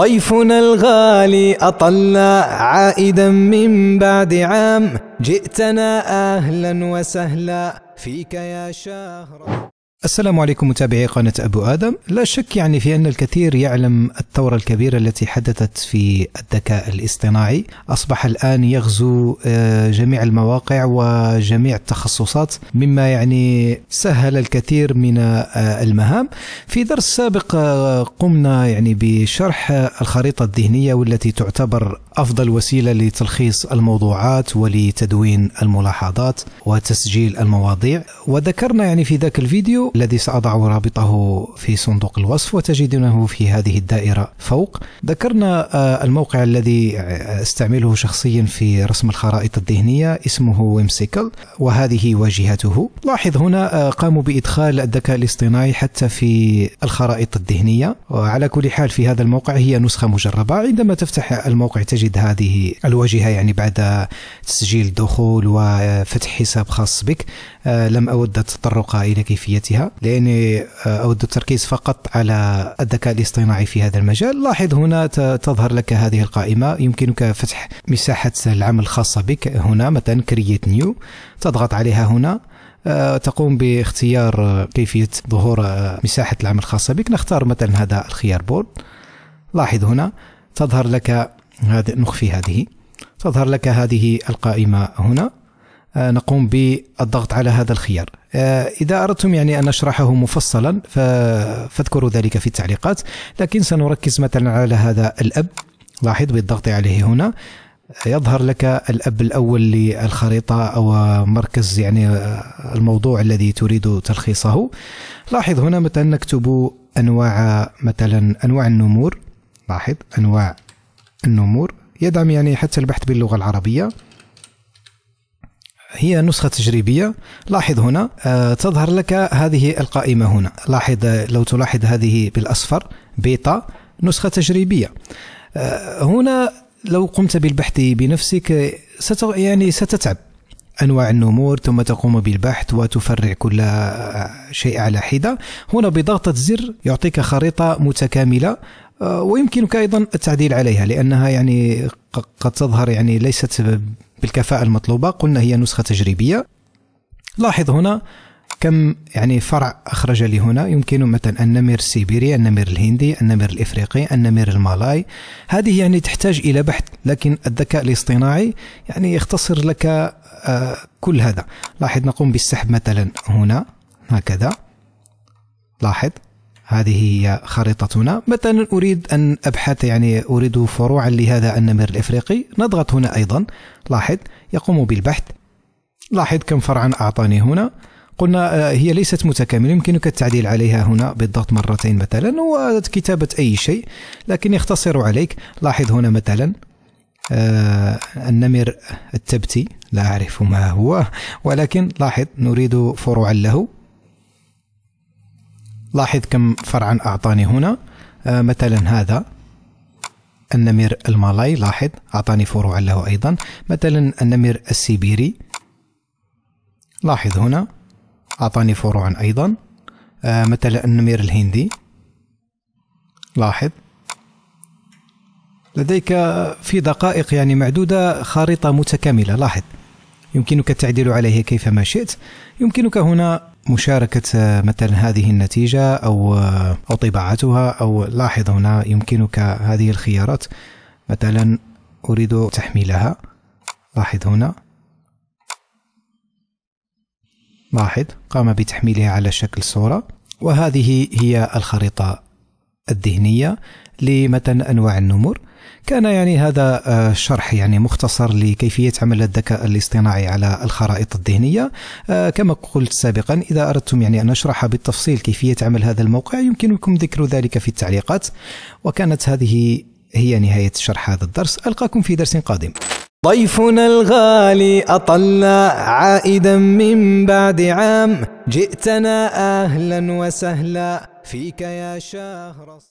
ضيفنا الغالي أطل عائدا من بعد عام جئتنا أهلا وسهلا فيك يا شهر السلام عليكم متابعي قناة أبو آدم. لا شك يعني في أن الكثير يعلم الثورة الكبيرة التي حدثت في الذكاء الاصطناعي. أصبح الآن يغزو آه، جميع المواقع وجميع التخصصات مما يعني سهل الكثير من آه، المهام. في درس سابق آه، قمنا يعني بشرح الخريطة الذهنية والتي تعتبر أفضل وسيلة لتلخيص الموضوعات ولتدوين الملاحظات وتسجيل المواضيع. وذكرنا يعني في ذاك الفيديو الذي سأضع رابطه في صندوق الوصف وتجدونه في هذه الدائرة فوق. ذكرنا آه، الموقع الذي استعمله شخصيا في رسم الخرائط الذهنية اسمه ويمسيكل وهذه واجهته. لاحظ هنا آه، قاموا بإدخال الذكاء الاصطناعي حتى في الخرائط الذهنية. وعلى كل حال في هذا الموقع هي نسخة مجربة عندما تفتح الموقع تجد هذه الواجهة يعني بعد تسجيل دخول وفتح حساب خاص بك. لم أود التطرق إلى كيفيتها لأني آه، أود التركيز فقط على الذكاء الاصطناعي في هذا المجال. لاحظ هنا تظهر لك هذه القائمة. يمكنك فتح مساحة العمل الخاصة بك هنا مثلا create new تضغط عليها هنا. آه، تقوم باختيار كيفية ظهور آه، مساحة العمل الخاصة بك. نختار مثلا هذا الخيار board. لاحظ هنا تظهر لك هذه نخفي هذه. تظهر لك هذه القائمة هنا. نقوم بالضغط على هذا الخيار. آه، إذا أردتم يعني أن نشرحه مفصلا فاذكروا ذلك في التعليقات. لكن سنركز مثلا على هذا الأب. لاحظ بالضغط عليه هنا. يظهر لك الأب الأول للخريطة أو مركز يعني آه، الموضوع الذي تريد تلخيصه. لاحظ هنا مثلا نكتب أنواع مثلا أنواع النمور. لاحظ أنواع النمور. يدعم يعني حتى البحث باللغة العربية. هي نسخة تجريبية. لاحظ هنا آه، تظهر لك هذه القائمة هنا. لاحظ لو تلاحظ هذه بالأصفر بيتا نسخة تجريبية. آه، هنا لو قمت بالبحث بنفسك ست يعني ستتعب أنواع النمور ثم تقوم بالبحث وتفرع كل شيء على حدة. هنا بضغطة زر يعطيك خريطة متكاملة آه، ويمكنك أيضا التعديل عليها لأنها يعني قد تظهر يعني ليست بالكفاءة المطلوبة. قلنا هي نسخة تجريبية. لاحظ هنا كم يعني فرع أخرج لي هنا يمكن مثلا النمر السيبيري النمر الهندي النمر الإفريقي النمر المالاي. هذه يعني تحتاج إلى بحث لكن الذكاء الاصطناعي يعني يختصر لك آه، كل هذا. لاحظ نقوم بالسحب مثلا هنا هكذا. لاحظ. هذه هي خريطتنا. مثلا أريد أن أبحث يعني أريد فروعا لهذا النمر الإفريقي. نضغط هنا أيضا. لاحظ يقوم بالبحث. لاحظ كم فرعا أعطاني هنا. قلنا آه، هي ليست متكاملة. يمكنك التعديل عليها هنا بالضغط مرتين مثلا وكتابة أي شيء لكن يختصر عليك. لاحظ هنا مثلا آه النمر التبتي. لا أعرف ما هو ولكن لاحظ نريد فروعا له. لاحظ كم فرعا أعطاني هنا. آه مثلا هذا النمر المالاي لاحظ أعطاني فروعا له أيضا. مثلا النمر السيبيري لاحظ هنا أعطاني فروعا أيضا. آه مثلا النمر الهندي لاحظ. لديك في دقائق يعني معدودة خارطة متكاملة لاحظ. يمكنك التعديل عليه كيفما شئت. يمكنك هنا مشاركة مثلا هذه النتيجة أو أو طباعتها أو لاحظ هنا يمكنك هذه الخيارات. مثلا أريد تحميلها. لاحظ هنا لاحظ قام بتحميلها على شكل صورة. وهذه هي الخريطة الذهنية لمثلا أنواع النمور. كان يعني هذا آه، شرح يعني مختصر لكيفية عمل الذكاء الاصطناعي على الخرائط الذهنية. آه، كما قلت سابقا إذا أردتم يعني أن نشرح بالتفصيل كيفية عمل هذا الموقع يمكنكم ذكر ذلك في التعليقات. وكانت هذه هي نهاية شرح هذا الدرس. ألقاكم في درس قادم. ضيفنا الغالي أطل عائدا من بعد عام. جئتنا أهلا وسهلا فيك يا شهر